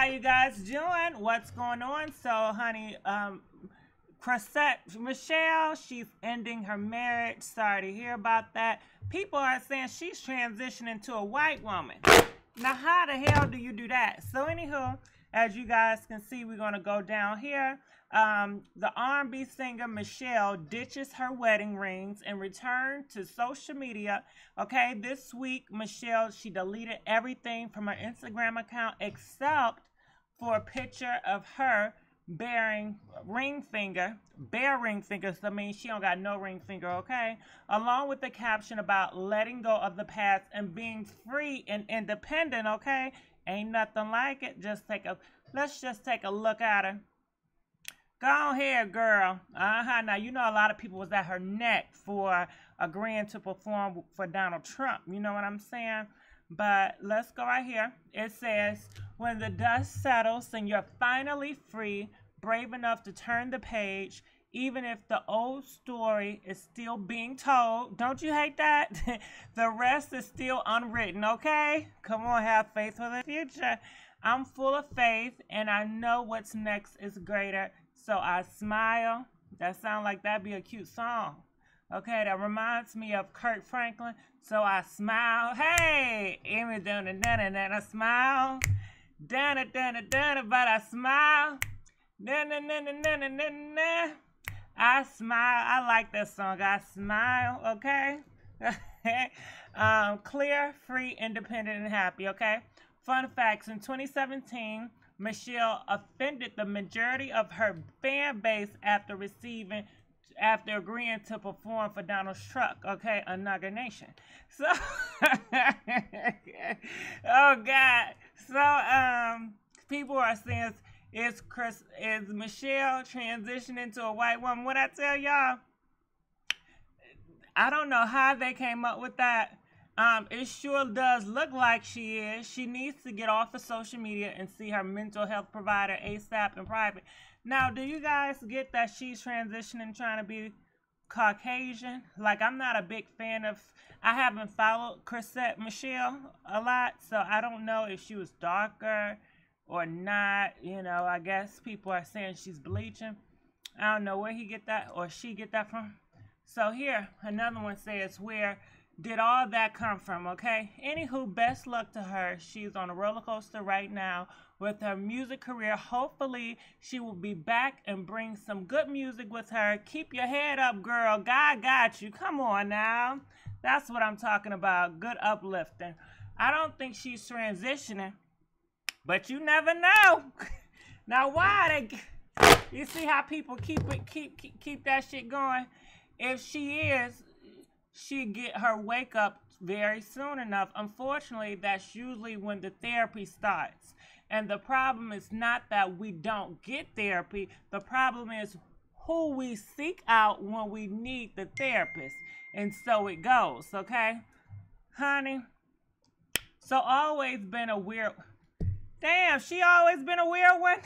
how you guys doing? What's going on? So, honey, um, Chrisette Michele, she's ending her marriage. Sorry to hear about that. People are saying she's transitioning to a white woman. Now, how the hell do you do that? So, anywho, as you guys can see, we're gonna go down here. Um, the R&B singer Michele ditches her wedding rings and returned to social media. Okay, this week Michele, she deleted everything from her Instagram account except for a picture of her bearing ring finger, bare ring finger. So I mean she don't got no ring finger. Okay, along with the caption about letting go of the past and being free and independent. Okay, ain't nothing like it. Just take a let's just take a look at her. Go ahead, girl. Uh-huh. Now, you know a lot of people was at her neck for agreeing to perform for Donald Trump. You know what I'm saying? But let's go right here. It says, when the dust settles and you're finally free, brave enough to turn the page, even if the old story is still being told. Don't you hate that? the rest is still unwritten, okay? Come on, have faith for the future. I'm full of faith, and I know what's next is greater. So I smile. That sounds like that'd be a cute song. Okay, that reminds me of Kirk Franklin. So I smile. Hey, Amy done it, and I smile. It, done it, but I smile. Dun, dun, dun, dun, dun, dun, dun. I smile. I like that song. I smile. Okay. um, clear, free, independent, and happy. Okay. Fun facts: In 2017. Michele offended the majority of her fan base after receiving after agreeing to perform for Donald Trump, okay, Another Nation. So Oh God. So um people are saying is Chris is Michele transitioning to a white woman? What I tell y'all? I don't know how they came up with that. Um, it sure does look like she is. She needs to get off of social media and see her mental health provider ASAP in private. Now, do you guys get that she's transitioning, trying to be Caucasian? Like, I'm not a big fan of. I haven't followed Chrisette Michele a lot, so I don't know if she was darker or not. You know, I guess people are saying she's bleaching. I don't know where he get that or she get that from. So here, another one says where did all that come from, okay? Anywho, best luck to her. She's on a roller coaster right now with her music career. Hopefully, she will be back and bring some good music with her. Keep your head up, girl. God got you. Come on now. That's what I'm talking about. Good uplifting. I don't think she's transitioning, but you never know. now, why they? You see how people keep it, keep keep, keep that shit going. If she is, she get her wake up very soon enough. Unfortunately, that's usually when the therapy starts. And the problem is not that we don't get therapy, the problem is who we seek out when we need the therapist. And so it goes, okay? Honey. So always been a weird Damn, she always been a weird one.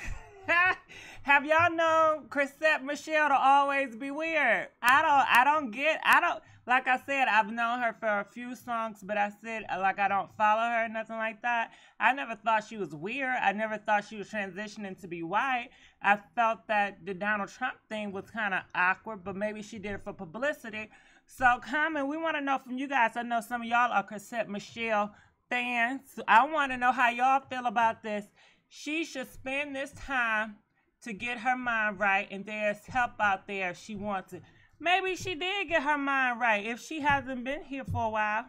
Have y'all known Chrisette Michele to always be weird? I don't I don't get I don't like I said, I've known her for a few songs, but I said uh, like I don't follow her, nothing like that. I never thought she was weird. I never thought she was transitioning to be white. I felt that the Donald Trump thing was kind of awkward, but maybe she did it for publicity. So comment. We want to know from you guys. I know some of y'all are Chrisette Michele fans. I want to know how y'all feel about this. She should spend this time to get her mind right, and there's help out there if she wants it. Maybe she did get her mind right if she hasn't been here for a while.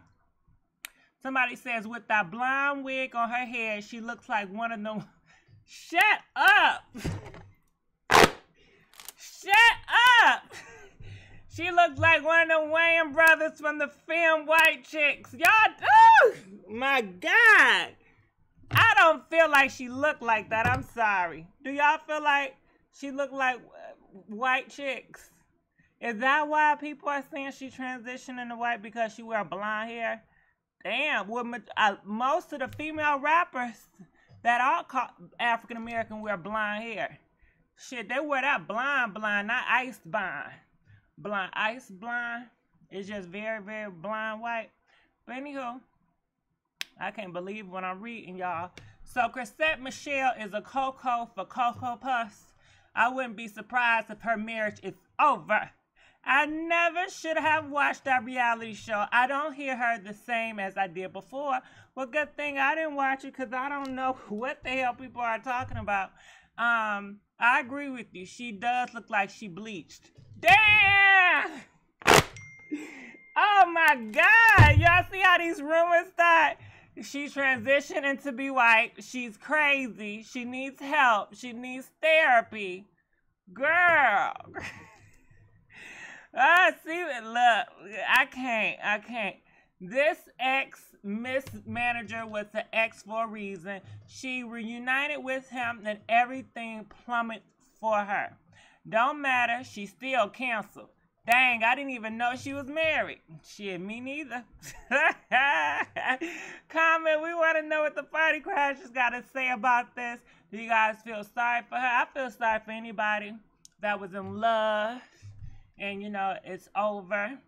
Somebody says with that blonde wig on her head, she looks like one of them. Shut up! Shut up! She looks like one of the Wayans brothers from the film White Chicks. Y'all, oh my God. I don't feel like she looked like that. I'm sorry. Do y'all feel like she looked like white chicks? Is that why people are saying she transitioning to white because she wear blonde hair? Damn, well, uh, most of the female rappers that are African American wear blonde hair. Shit, they wear that blonde blonde, not ice blonde. Blonde, ice blonde. It's just very, very blonde white. But anywho, I can't believe what I'm reading, y'all. So Chrisette Michele is a Coco for Cocoa Puffs. I wouldn't be surprised if her marriage is over. I never should have watched that reality show. I don't hear her the same as I did before. Well, good thing I didn't watch it because I don't know what the hell people are talking about. Um, I agree with you. She does look like she bleached. Damn! Oh my God! Y'all see how these rumors start? She transitioned into be white. She's crazy. She needs help. She needs therapy. Girl. Ah, see, look, I can't, I can't. This ex Miss Manager was the ex for a reason. She reunited with him and everything plummeted for her. Don't matter, She still canceled. Dang, I didn't even know she was married. Shit, me neither. Comment, we want to know what the party crashers got to say about this. Do you guys feel sorry for her? I feel sorry for anybody that was in love and, you know, it's over.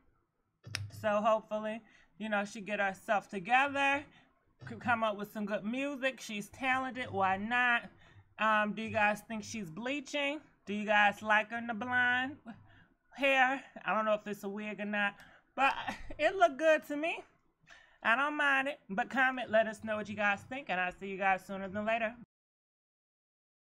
So hopefully, you know, she get herself together, could come up with some good music. She's talented. Why not? Um, do you guys think she's bleaching? Do you guys like her in the blonde hair. I don't know if it's a wig or not, but it looked good to me. I don't mind it. But comment, let us know what you guys think, and I'll see you guys sooner than later.